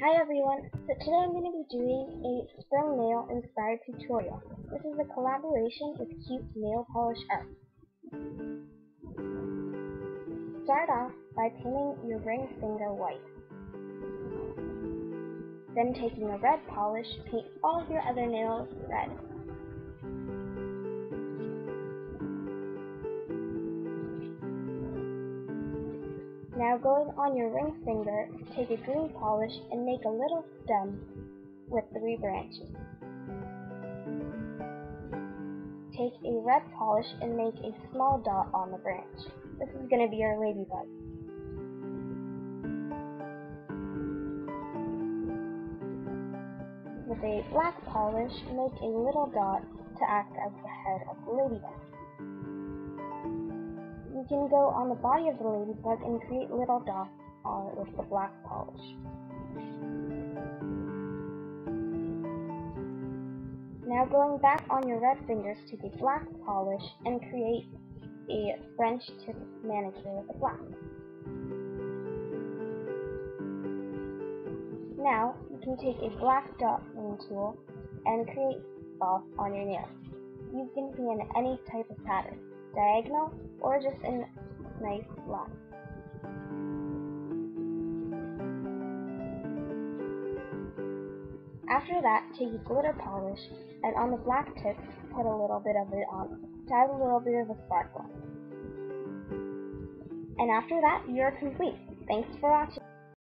Hi everyone, so today I'm going to be doing a spring nail inspired tutorial. This is a collaboration with Cute Nail Polish Art. Start off by painting your ring finger white. Then taking a red polish, paint all of your other nails red. Now going on your ring finger, take a green polish and make a little stem with three branches. Take a red polish and make a small dot on the branch. This is going to be your ladybug. With a black polish, make a little dot to act as the head of the ladybug can go on the body of the ladybug and create little dots on it with the black polish. Now going back on your red fingers, to the black polish and create a French tip manicure with the black. Now, you can take a black dot tool and create spots on your nails. These can be in any type of pattern diagonal, or just in nice line. After that, take a glitter polish, and on the black tips, put a little bit of it on to add a little bit of a sparkle. And after that, you're complete. Thanks for watching.